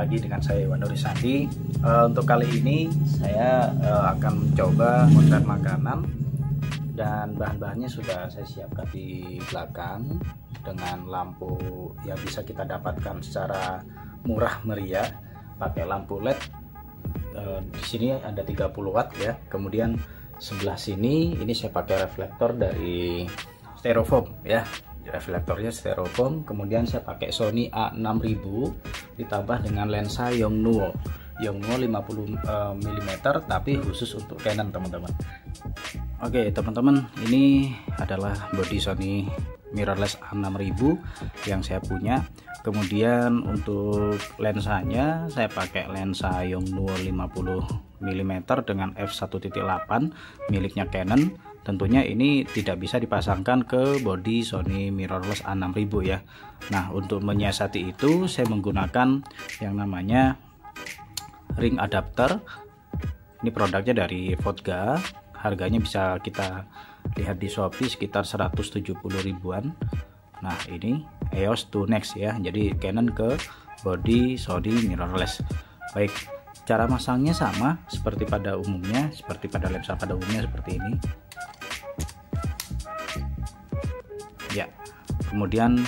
lagi dengan saya Iwan Sandi. Uh, untuk kali ini saya uh, akan mencoba memotret makanan dan bahan-bahannya sudah saya siapkan di belakang dengan lampu yang bisa kita dapatkan secara murah meriah pakai lampu LED. Di sini ada 30 watt ya. Kemudian sebelah sini ini saya pakai reflektor dari styrofoam ya reflektornya styrofoam kemudian saya pakai Sony A6000 ditambah dengan lensa Yongnuo. Yongnuo 50 uh, mm tapi khusus untuk Canon teman-teman. Oke teman-teman ini adalah body Sony mirrorless A6000 yang saya punya. Kemudian untuk lensanya saya pakai lensa Yongnuo 50 mm dengan f1.8 miliknya Canon tentunya ini tidak bisa dipasangkan ke body Sony mirrorless A6000 ya. Nah untuk menyiasati itu saya menggunakan yang namanya ring adapter. Ini produknya dari Vodga harganya bisa kita lihat di Shopee sekitar 170 ribuan. Nah ini EOS 2 Next ya. Jadi Canon ke body Sony mirrorless. Baik cara masangnya sama seperti pada umumnya seperti pada lensa pada umumnya seperti ini ya. Kemudian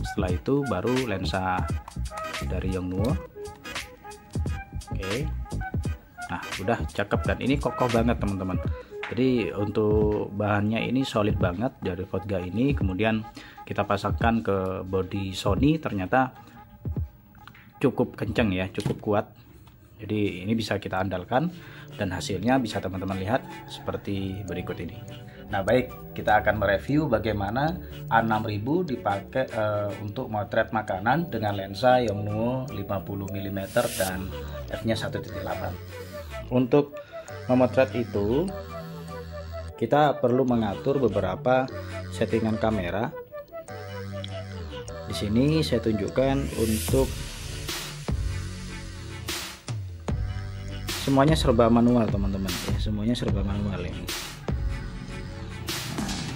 setelah itu baru lensa dari Yongnuo oke. Nah udah cakep dan ini kokoh banget teman-teman. Jadi untuk bahannya ini solid banget dari Vodga ini. Kemudian kita pasangkan ke body Sony ternyata cukup kenceng ya cukup kuat. Jadi ini bisa kita andalkan dan hasilnya bisa teman-teman lihat seperti berikut ini Nah baik, kita akan mereview bagaimana A6000 dipakai uh, untuk motret makanan dengan lensa Yongnuo 50 mm dan f-nya 1.8. Untuk memotret itu, kita perlu mengatur beberapa settingan kamera. Di sini saya tunjukkan untuk semuanya serba manual teman-teman ya semuanya serba manual ini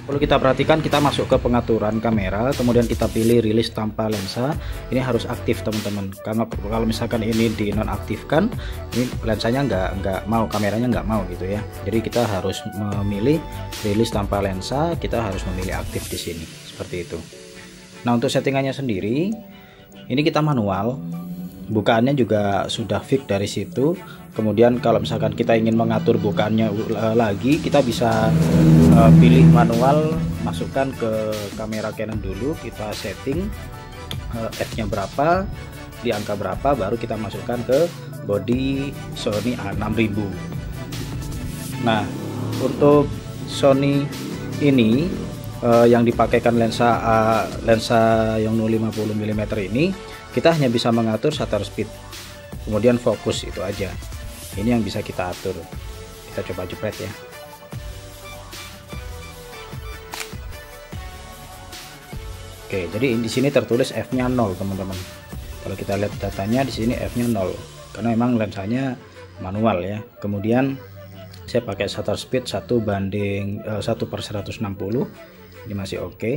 perlu kita perhatikan kita masuk ke pengaturan kamera kemudian kita pilih rilis tanpa lensa. Ini harus aktif teman-teman. Karena kalau misalkan ini dinonaktifkan ini lensanya nggak nggak mau kameranya nggak mau gitu ya. Jadi kita harus memilih rilis tanpa lensa kita harus memilih aktif di sini. Seperti itu. Nah untuk settingannya sendiri ini kita manual bukaannya juga sudah fix dari situ. Kemudian kalau misalkan kita ingin mengatur bukaannya uh, lagi kita bisa uh, pilih manual masukkan ke kamera Canon dulu kita setting uh, f-nya berapa di angka berapa baru kita masukkan ke body Sony A6000. Nah untuk Sony ini uh, yang dipakaikan lensa uh, lensa yang 50 mm ini kita hanya bisa mengatur shutter speed. Kemudian fokus itu aja. Ini yang bisa kita atur. Kita coba jepret ya. Oke jadi di sini tertulis f nya 0 teman-teman. Kalau kita lihat datanya di sini f nya 0 karena memang lensanya manual ya. Kemudian saya pakai shutter speed 1 banding uh, eh, 1 per 160 ini masih oke. Okay.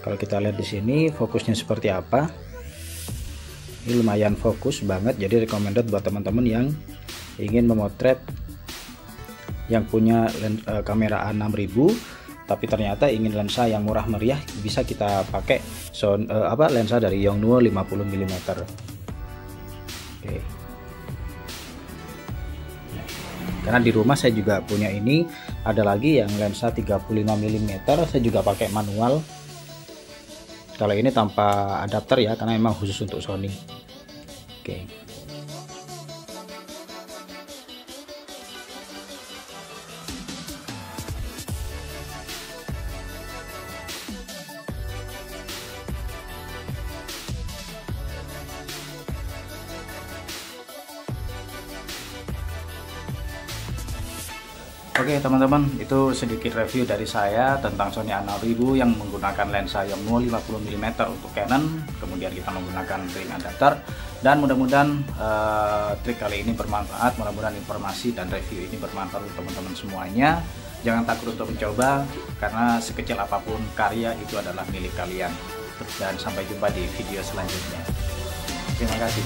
kalau kita lihat di sini fokusnya seperti apa? Ini lumayan fokus banget jadi recommended buat teman-teman yang ingin memotret yang punya lens, uh, kamera A6000 tapi ternyata ingin lensa yang murah meriah bisa kita pakai sound, uh, apa lensa dari Yongnuo 50 mm oke karena di rumah saya juga punya ini. Ada lagi yang lensa 35 mm saya juga pakai manual. Kalau ini tanpa adapter ya karena memang khusus untuk Sony. Oke. Oke teman-teman itu sedikit review dari saya tentang Sony A6000 yang menggunakan lensa Yongnuo 50mm untuk Canon. Kemudian kita menggunakan ring adapter. Dan mudah-mudahan uh, trik kali ini bermanfaat. Mudah-mudahan informasi dan review ini bermanfaat untuk teman-teman semuanya. Jangan takut untuk mencoba karena sekecil apa pun karya itu adalah milik kalian. Dan sampai jumpa di video selanjutnya. Terima kasih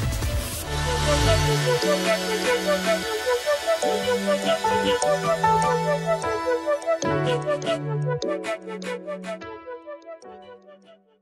Thank you.